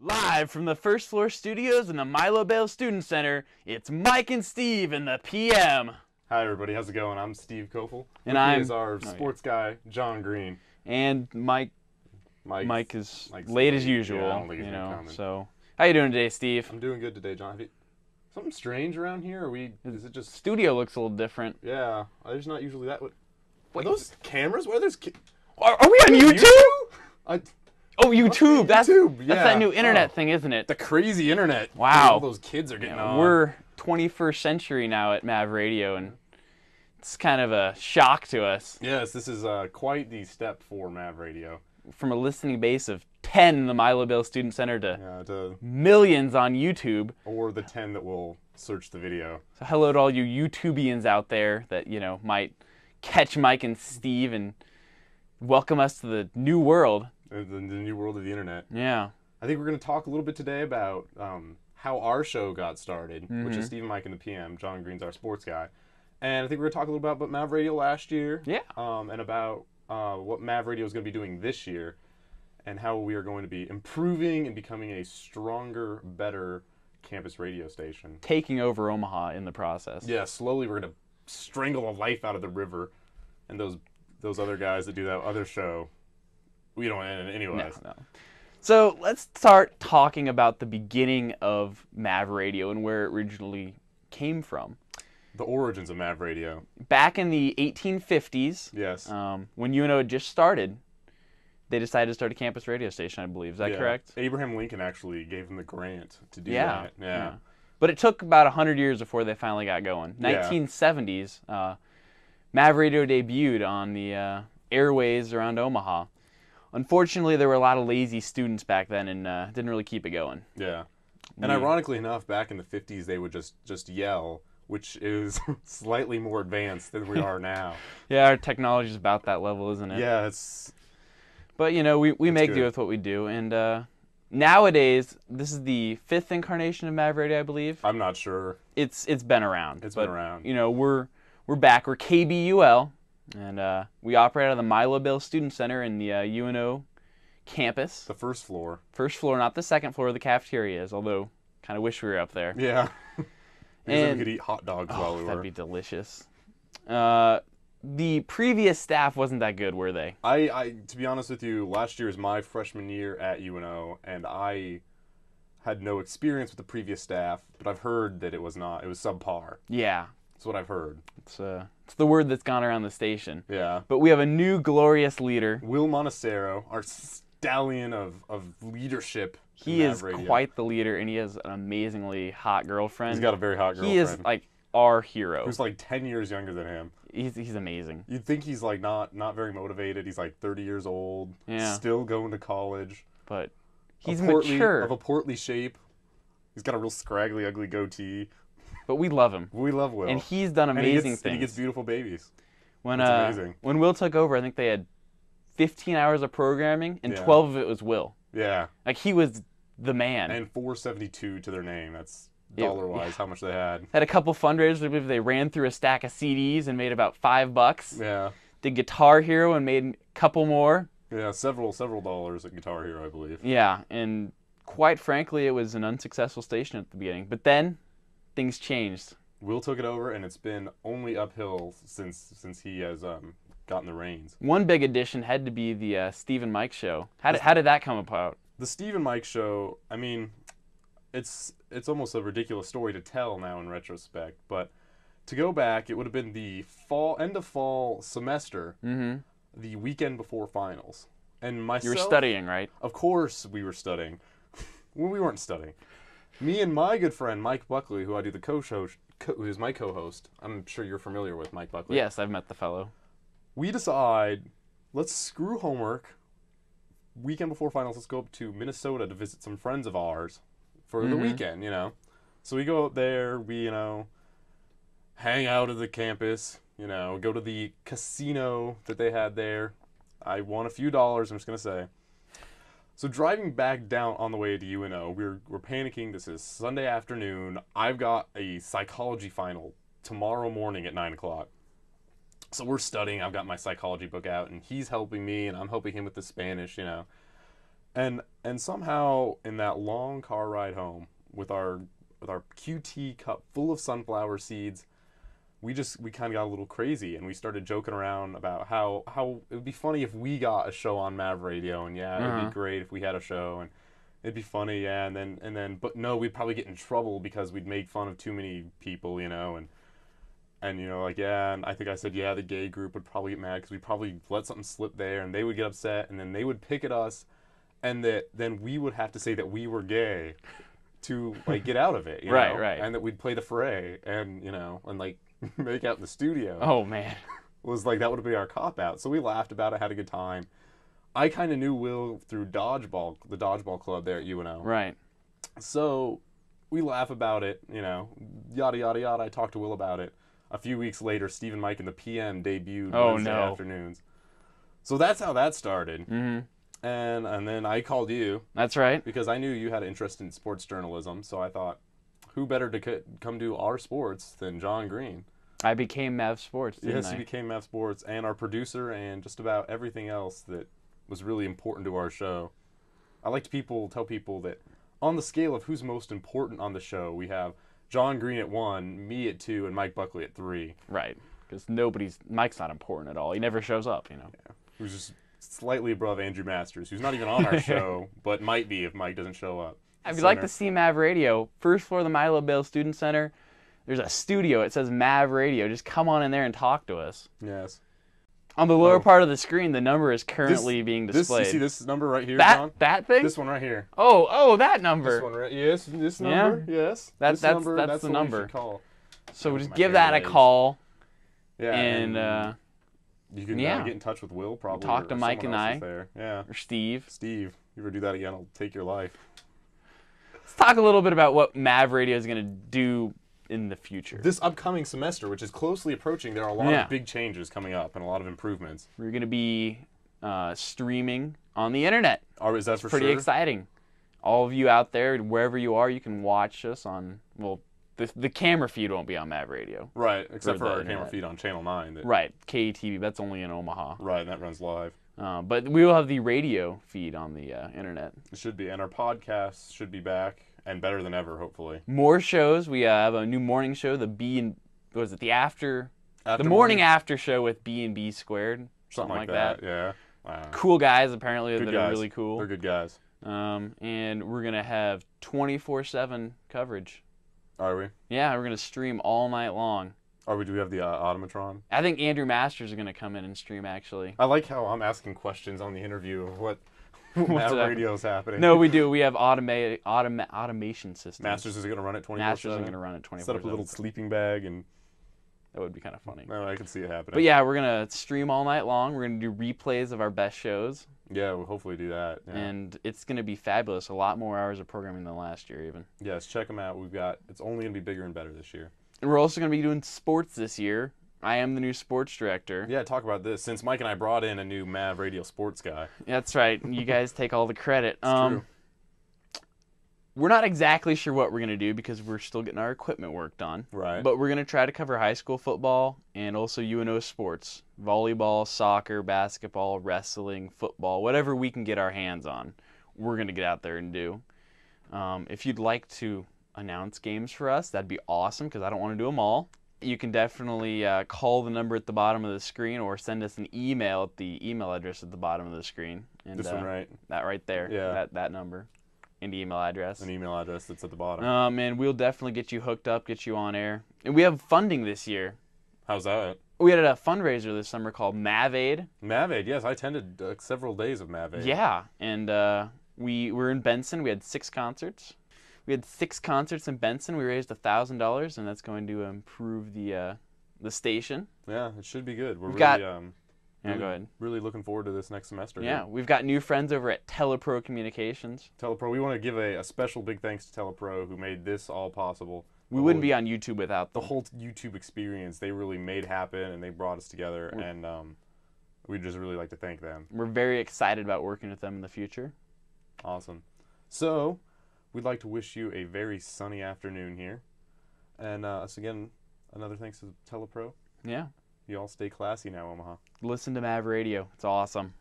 Live from the first floor studios in the Milo Bail Student Center, it's Mike and Steve in the PM. Hi everybody, how's it going? I'm Steve Kofel. And With I'm- is our oh, yeah. sports guy, John Green. And Mike Mike. Mike is Mike's late as late. Yeah, usual, I don't think you he's gonna know. come in. So, how you doing today, Steve? I'm doing good today, John. Have you- Something strange around here? Are we? Is it just? Studio looks a little different. Yeah, there's not usually that. What? Are those cameras? Why are those? Ca- Are, are we on YouTube? I, Oh, YouTube. That's YouTube, that's that new internet Oh. thing, isn't it? the crazy internet. Wow. All those kids are getting on. We're 21st century now at Mav Radio, and it's kind of a shock to us. Yes, this is uh, quite the step for Mav Radio. From a listening base of 10 in the Milo Bail Student Center to Yeah, to, millions on YouTube. or the ten that will search the video. So hello to all you YouTubians out there that you know might catch Mike and Steve and welcome us to the new world. The, the, new world of the internet. Yeah, I think we're going to talk a little bit today about um, how our show got started, which Mm-hmm. is Stephen Mike and the PM. John Green's our sports guy. And I think we're going to talk a little bit about Mav Radio last year. Yeah. Um, and about uh, what Mav Radio is going to be doing this year and how we are going to be improving and becoming a stronger, better campus radio station. taking over Omaha in the process. Yeah, slowly we're going to strangle the life out of the river and those those other guys that do that other show. We don't end it anyways. No, no. So let's start talking about the beginning of Mav Radio and where it originally came from. The origins of Mav Radio. Back in the 1850s, Yes. um, when UNO had just started, they decided to start a campus radio station. I believe is that Yeah. correct? Abraham Lincoln actually gave him the grant to do Yeah, that. Yeah. yeah. But it took about 100 years before they finally got going. Yeah. 1970s, uh, Mav Radio debuted on the uh, airways around Omaha. Unfortunately, there were a lot of lazy students back then and uh, didn't really keep it going. Yeah. And ironically enough, back in the 50s, they would just just yell, which is slightly more advanced than we are now. Yeah, our technology is about that level, isn't it? yeah, it's But, you know, we, we make do with what we do. And uh, nowadays, this is the fifth incarnation of Mav Radio, I believe. I'm not sure. It's It's been around. It's but, been around. You know, we're, we're back. We're KBUL. And uh, we operate out of the Milo Bail Student Center in the uh, UNO campus. The first floor. First floor, not the second floor of the cafeteria is, although kind of wish we were up there. Yeah. And- we could eat hot dogs while we That'd were. be delicious. Uh, the previous staff wasn't that good, were they? I, I, to be honest with you, last year is my freshman year at UNO, and I had no experience with the previous staff, but I've heard that it was not. It was subpar. Yeah, That's what I've heard. it's uh, it's the word that's gone around the station. Yeah. But we have a new glorious leader. Will Montecero, our stallion of, of leadership. He is Radio. quite the leader, and he has an amazingly hot girlfriend. He's got a very hot girlfriend. he is like our hero. who's like ten years younger than him. He's, he's amazing. You'd think he's like not not very motivated. He's like thirty years old. Yeah. Still going to college. But A he's portly- mature. Of a portly shape. He's got a real scraggly, ugly goatee. But we love him. We love Will. And he's done And he amazing gets, things. And he gets beautiful babies. when uh, amazing. when Will took over, I think they had 15 hours of programming, and Yeah. 12 of it was Will. Yeah. Like he was the man. And four seventy two to their name. That's dollar wise how much they had. Had a couple fundraisers. I believe they ran through a stack of CDs and made about five bucks. Yeah. Did Guitar Hero and made a couple more. Yeah, several several dollars at Guitar Hero, I believe. Yeah, and quite frankly, it was an unsuccessful station at the beginning. But then things changed. Will took it over, and it's been only uphill since since he has um, gotten the reins. One big addition had to be the uh, Steve and Mike show. How did, how did that come about? The Steve and Mike show. I mean, it's it's almost a ridiculous story to tell now in retrospect, but to go back, it would have been the fall end of fall semester, Mm-hmm. the weekend before finals, and myself. You were studying, right? Of course, we were studying. we weren't studying. Me and my good friend Mike Buckley, who I do the co-host, co- who is my co-host. I'm sure you're familiar with Mike Buckley. Yes, I've met the fellow. we decide let's screw homework weekend before finals let's go up to minnesota to visit some friends of ours for the Mhm. weekend you know so we go up there we you know hang out at the campus you know go to the casino that they had there i won a few dollars i'm just going to say so driving back down on the way to uno we're, we're panicking this is sunday afternoon i've got a psychology final tomorrow morning at 9 o'clock so we're studying. I've got my psychology book out, and he's helping me, and I'm helping him with the Spanish, you know. and and somehow in that long car ride home with our with our QT cup full of sunflower seeds, we just we kind of got a little crazy and we started joking around about how how it would be funny if we got a show on Mav Radio and yeah, it'd Uh-huh. be great if we had a show and it'd be funny, yeah, and then and then but no, we'd probably get in trouble because we'd make fun of too many people, you know, and and you know like yeah, and I think I said yeah, the gay group would probably get mad because we'd probably let something slip there and they would get upset and then they would pick at us and that then we would have to say that we were gay to like get out of it, you Right, know? right. and that we'd play the fray and you know and like make out in the studio Oh man. was like that would be our cop out. So we laughed about it, had a good time. I kind of knew Will through dodgeball, the dodgeball club there at UNO. Right. So we laugh about it, you know, yada yada yada. I talked to Will about it. A few weeks later, Stephen Mike and the PM debuted Oh, Wednesday no. afternoons. So that's how that started. hmm And and then I called you That's right. because I knew you had an interest in sports journalism. So I thought, who better to co- come do our sports than John Green? I became Mav Sports, Yes, I? he became Mav Sports and our producer and just about everything else that was really important to our show. I like to people tell people that on the scale of who's most important on the show, we have John Green at one, me at two, and Mike Buckley at three, Right. Because nobody's Mike's not important at all. He never shows up. You know. who's just slightly above Andrew Masters, who's not even on our show, but might be if Mike doesn't show up. If you'd like to see Mav Radio, first floor of the Milo Bail Student Center, there's a studio. It says Mav Radio. Just come on in there and talk to us. Yes. On the lower Oh. part of the screen, the number is currently being displayed. This, you see this number right here, that John? that thing? This one right here. oh, oh, that number. This one right. Yes, this Yeah. number. Yes. That- This that's- number, that's the what we number. Call. so That just give that a call, Yeah. and uh, You can Yeah. uh, get in touch with Will probably. Talk to Mike and I. There. Yeah. or Steve. Steve, you ever do that again, I'll take your life. Let's talk a little bit about what Mav Radio is going to do in the future. This upcoming semester, which is closely approaching, there are a lot Yeah. of big changes coming up and a lot of improvements. We're going to be uh, streaming on the internet. Are is that for Pretty sure? exciting. All of you out there, wherever you are, you can watch us on. Well, the the camera feed won't be on Mav Radio. Right, except For our camera feed on Channel Nine. That, Right, KTV. That's only in Omaha. Right, and that runs live. Uh, but we will have the radio feed on the uh, internet. It should be, and our podcast should be back and better than ever, hopefully. More shows. We uh, have a new morning show. The B and what was it? The after. After the morning after show with B and B squared. something, like, that. that. Yeah. Wow. Cool guys apparently Good that guys. are really cool. They're good guys. Um, and we're gonna have 24/7 coverage. Are we? Yeah, we're gonna stream all night long. Are we? Do we have the uh, automatron? I think Andrew Masters is gonna come in and stream actually. I like how I'm asking questions on the interview of what Mav happening? radio's happening. No, we do. We have automa- automation systems. Masters is going to run it 24 Masters are 7. gonna run it 24. Set up a little sleeping bag and That would be kind of funny. no, I can see it happening. But yeah, we're gonna stream all night long. We're gonna do replays of our best shows, Yeah, we'll hopefully do that. Yeah. and it's gonna be fabulous. A lot more hours of programming than last year, even. yes, check them out. We've got it's only going to be bigger and better this year. We're also gonna be doing sports this year. I am the new sports director. Yeah, talk about this. Since Mike and I brought in a new Mav Radio sports guy. That's right. You guys take all the credit. um, true. We're not exactly sure what we're gonna do because we're still getting our equipment worked on. Right. But we're gonna try to cover high school football and also UNO sports, volleyball, soccer, basketball, wrestling, football, whatever we can get our hands on. We're gonna get out there and do. Um, if you'd like to announce games for us, that'd be awesome because I don't want to do them all. You can definitely uh, call the number at the bottom of the screen or send us an email at the email address at the bottom of the screen. And this uh, one, right? that right there, Yeah. that that number, and email address. An email address that's at the bottom. Um, and we'll definitely get you hooked up, get you on air. And we have funding this year. How's that? We had a fundraiser this summer called MavAid. Mavaid, yes, I attended uh, several days of Mavaid. Yeah, and uh, we were in Benson. We had six concerts. We had six concerts in Benson. We raised thousand dollars, and that's going to improve the uh, the station. Yeah, it should be good. We're We've really, got- um, Yeah, really, go ahead. really looking forward to this next semester. Yeah, we've got new friends over at Telepro Communications. Telepro, we want to give a, a special big thanks to Telepro who made this all possible. We The wouldn't whole- be on YouTube without the whole YouTube experience. They really made happen and they brought us together, We're- and um, we'd just really like to thank them. We're very excited about working with them in the future. Awesome. So, we'd like to wish you a very sunny afternoon here, and uh, us again. Another thanks to Telepro. Yeah, You all stay classy now, Omaha. listen to Mav Radio. It's awesome.